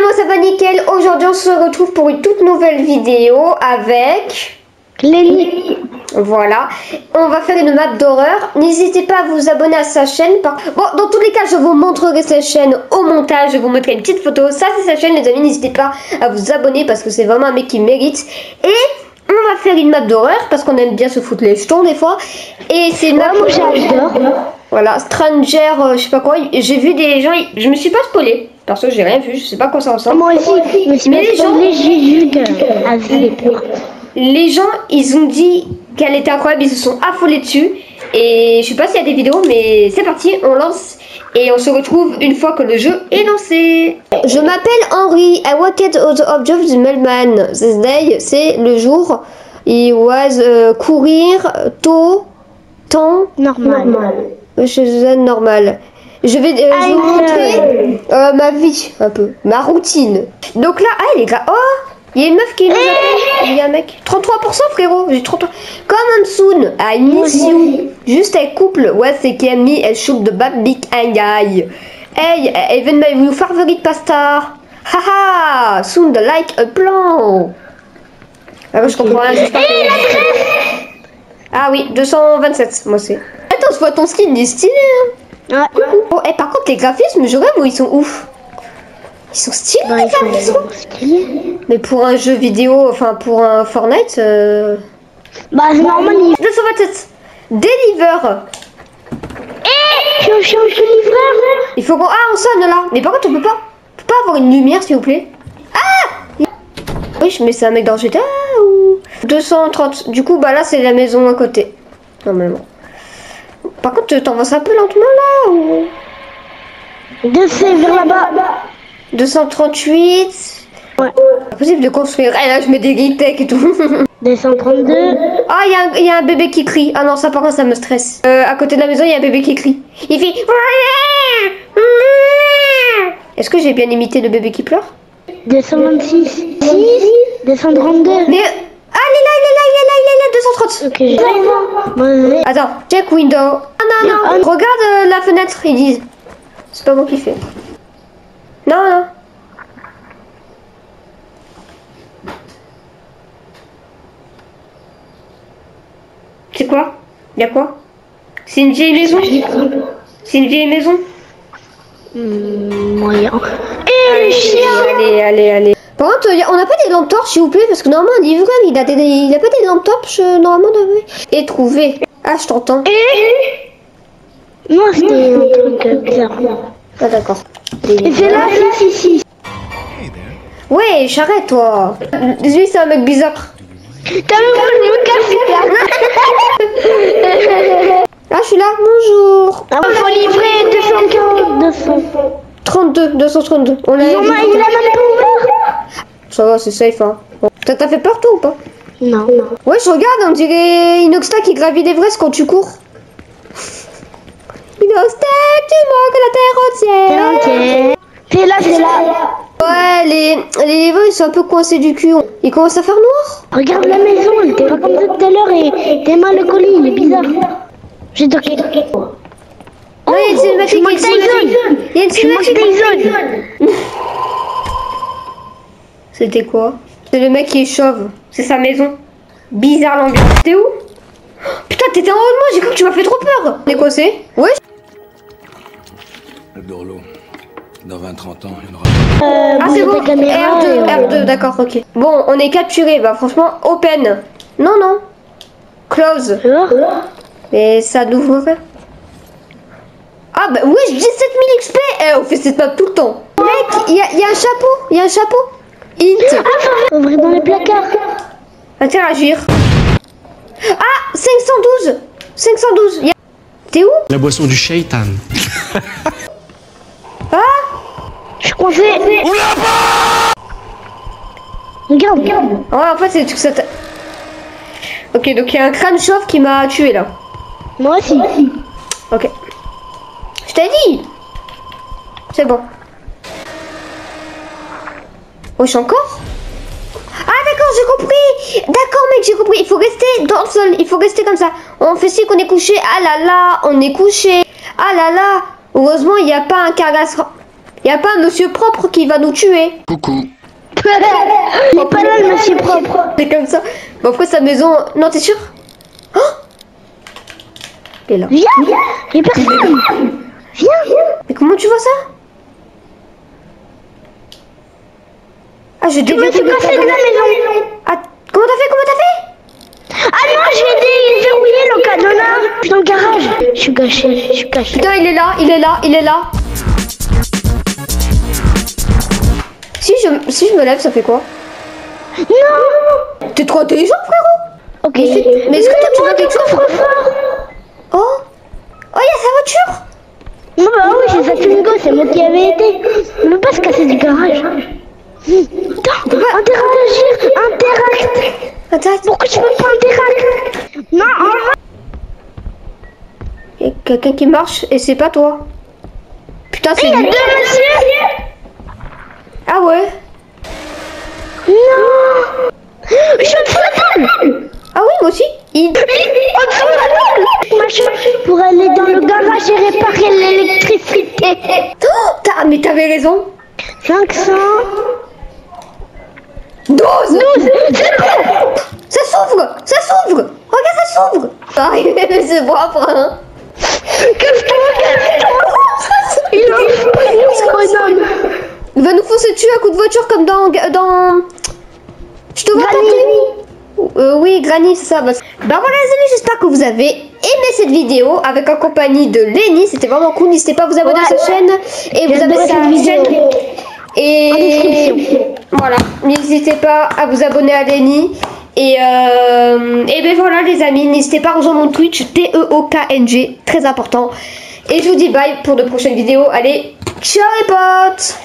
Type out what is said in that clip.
moi ça va nickel. Aujourd'hui on se retrouve pour une toute nouvelle vidéo avec... Lenny. Voilà, on va faire une map d'horreur. N'hésitez pas à vous abonner à sa chaîne. Par- Bon, dans tous les cas, je vous montrerai sa chaîne au montage. Je vous montrerai une petite photo. Ça, c'est sa chaîne, les amis. N'hésitez pas à vous abonner parce que c'est vraiment un mec qui mérite. Et on va faire une map d'horreur parce qu'on aime bien se foutre les jetons des fois. Et c'est une map. j'adore. Voilà, Stranger, euh, je sais pas quoi. J'ai vu des gens. Je me suis pas spoilé. Perso, j'ai rien vu. Je sais pas quoi ça ressemble. Moi aussi, mais les gens- que. Les gens, ils ont dit qu'elle était incroyable, ils se sont affolés dessus. Et je sais pas s'il y a des vidéos, mais c'est parti, on lance et on se retrouve une fois que le jeu est lancé. Je m'appelle Henry, I worked at the object of the mailman. This day, c'est le jour. Il was euh, courir tôt, temps, Normal. chez un normal. Je vais, euh, je vais vous montrer euh, ma vie, un peu, ma routine. Donc là, ah les gars, oh, il y a une meuf qui nous appelle, il y a un mec. 33% frérot, j'ai 33. Comme Soon, I miss you. Juste un couple, ouais, c'est qui me, elle shoot the bad big guy. Hey, even my new favorite pasta. Haha, soon the like a plan. Ah, je comprends rien, que- Ah oui, 227, moi c'est. Attends, je vois ton skin, il est stylé, hein. Ouais. Oh, et par contre, les graphismes, je rêve, ils sont ouf. Ils sont stylés, Bah, les graphismes. Mais pour un jeu vidéo, enfin pour un Fortnite, euh... Bah, c'est normal, il 227 Deliver Je suis je suis livreur. Il faut qu'on... Ah, on sonne là Mais par contre, on peut pas... On peut pas avoir une lumière, s'il vous plaît Ah Oui, mais c'est un mec dans GTA ou... 230. Du coup, bah là, c'est la maison à côté. Normalement. Par contre, t'avances un peu lentement là ou... De c'est vers là-bas. 238... Ouais. Impossible de construire. Eh là, je mets des guitec et tout. 232. Ah, il y, a un- il y a un bébé qui crie. Ah non, ça par contre, ça me stresse. Euh, à côté de la maison, il y a un bébé qui crie. Il fait. Est-ce que j'ai bien imité le bébé qui pleure? 226. 6. 232. Mais. Ah, il est là, il est là, il est là, il est là, 230. Ok, j'ai. Attends, check window. Ah non, non, Non. regarde euh, la fenêtre, ils disent. C'est pas moi qui fais. Non, non. C'est quoi? Y a quoi? C'est une vieille maison? C'est une vieille maison? Moyen. Et le chien. Allez, allez, allez. Par contre, a- on n'a pas des lampes torches, s'il vous plaît, parce que normalement, un livre, il a, des, il a pas des lampes torches, euh, normalement, de... Et trouver. Ah, je t'entends. Non, c'était un truc euh, bizarre. Ah, d'accord. Et c'est là, si, si, si. Ouais, j'arrête, toi. Lui, c'est un mec bizarre. Là. Ah, je suis là, bonjour. Ah, faut livrer 215. 200. 32, 232. On a... Ils ont il a même pas ouvert. Ça va, c'est safe, hein. Bon. Ça t'a fait peur, toi, ou pas? Non, non. Ouais, je regarde, on dirait Inoxta qui gravit l'Everest quand tu cours. Inoxta, tu manques la terre entière. Ok. C'est là, c'est là. Ouais, les, les livres, ils sont un peu coincés du cul. Il commence à faire noir. Regarde la maison, elle était pas comme ça tout à l'heure et t'es mal le colis, il est bizarre. J'ai toqué. non, il y a une cinématique. Mike il y a une cinématique. Il y a une cinématique. C'était quoi? C'est le mec qui est chauve. C'est sa maison. Bizarre l'ambiance. T'es où? Oh, Putain, t'étais en haut de moi, j'ai cru que tu m'as fait trop peur. T'es c'est Ouais. Le Dorlo. Dans 20-30 ans, il y en aura. Euh, Ah, c'est bon. ta caméra R2, et on- R2, d'accord, ok. Bon, on est capturé. Bah, franchement, open. Non, non. Close. Mais ça n'ouvre pas. Ah, bah, oui, 17 000 XP. Eh, on fait cette map tout le temps. Mec, il y, a- il y a un chapeau. Il y a un chapeau. Int. Ouvrir dans les placards. Interagir. Ah 512 512 Y a- T'es où? La boisson du shaitan. Regarde, regarde. Ouais en fait c'est tout ça Ok donc il y a un crâne chauve qui m'a tué là. Moi aussi. Ok. Je t'ai dit C'est bon. Wesh encore Ah d'accord j'ai compris D'accord mec j'ai compris Il faut rester dans le sol Il faut rester comme ça On fait si qu'on est couché Ah là là On est couché Ah là là Heureusement il n'y a pas un cargasse Il Y a pas un monsieur propre qui va nous tuer. Coucou. Il est pas là le monsieur propre. C'est comme ça. Bon, après sa maison. Non, t'es sûr? Oh Il est là. Viens, y'a personne. Viens. Mais comment tu vois ça? Ah, je me suis cassé de la maison. Ah, comment t'as fait? Comment t'as fait? Ah non, j'ai déverrouillé le cadenas. Je suis dans le garage. Je suis gâché, je suis caché. Putain, il est là, il est là, il est là. Si je, si je me lève, ça fait quoi? Non. T'es trop intelligent, frérot Ok. Mais est-ce que tu vois quelque chose. Oh Oh, il y a sa voiture Non, bah oui, j'ai sa Twingo, c'est moi qui avais été. On peut pas se casser du garage. Attends, interagir, interact. Attends, Pourquoi tu peux pas interact? Non, a quelqu'un qui marche et c'est pas toi. Putain, c'est Il y a deux messieurs. Ah ouais Non. Je de la table. Ah oui, moi aussi. Il... La table. Pour aller dans le garage et réparer l'électricité. Oh, t'as- mais t'avais raison. 500. 12 12. C'est bon. Ça s'ouvre Ça s'ouvre Regarde, ça s'ouvre Ah, c'est propre, hein Casse-toi, casse-toi. Il a un bonhomme. Il va nous foncer dessus à coup de voiture comme dans... dans... Je te vois Granny. tenter Euh, Oui, Granny, c'est ça. Bah, voilà les amis, j'espère que vous avez aimé cette vidéo avec en compagnie de Lenny. C'était vraiment cool. N'hésitez pas à vous abonner à sa chaîne. Et vous avez J'adore sa vidéo. chaîne. Et voilà, n'hésitez pas à vous abonner à Lenny. Et, euh, et ben voilà les amis, n'hésitez pas à rejoindre mon Twitch T-E-O-K-N-G, très important. Et je vous dis bye pour de prochaines vidéos. Allez, ciao les potes